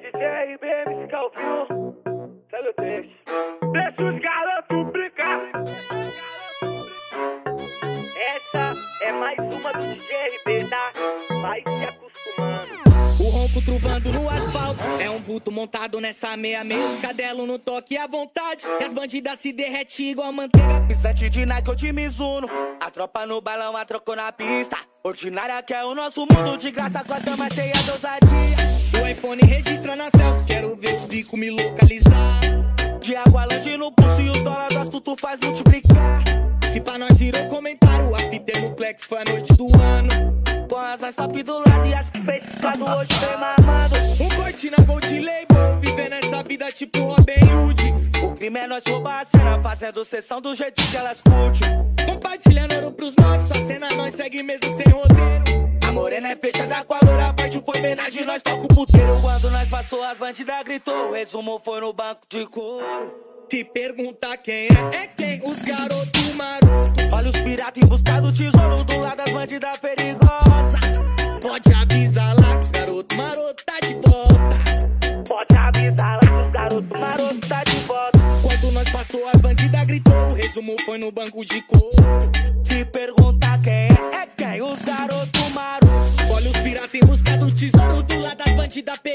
DJ RBM, se ouviu? Saluteiros. Deixa os garotos brincar. Essa é mais uma do DJ tá? Vai se acostumando. O ronco truvando no asfalto É um vulto montado nessa meia Os cadelo no toque à vontade E as bandidas se derrete igual manteiga Pisante de Nike ou de Mizuno A tropa no balão, a troco na pista Ordinária que é o nosso mundo De graça com a dama cheia de ousadia O iPhone registra na selfie Quero ver os bico me localizar. De água lanche no pulso E os dólares do astuto faz multiplicar. Se pra nós virou comentário A fita é no Plex foi a noite do ano. Com as top do lado E as que fez hoje bem mamado. Um cortina gold label Vivendo essa vida tipo Robin Hood. O crime é nós roubar a cena Fazendo sessão do jeito que elas curtem Compartilhando ouro pros nossos A cena nós segue mesmo sem roteiro A morena é fechada com a loura parte foi homenagem, nós toca o puteiro. Quando nós passou as bandidas gritou resumo foi no banco de couro. Se perguntar quem é, é quem? Os garotos maroto Olha os piratas em busca do tesouro Do lado das bandidas perigosas. Pode avisar lá que os garotos maroto tá de volta. Pode avisar lá que os garotos marotos tá de volta. Quando nós passou as bandidas gritou O resumo foi no banco de couro. Se perguntar te dá PT.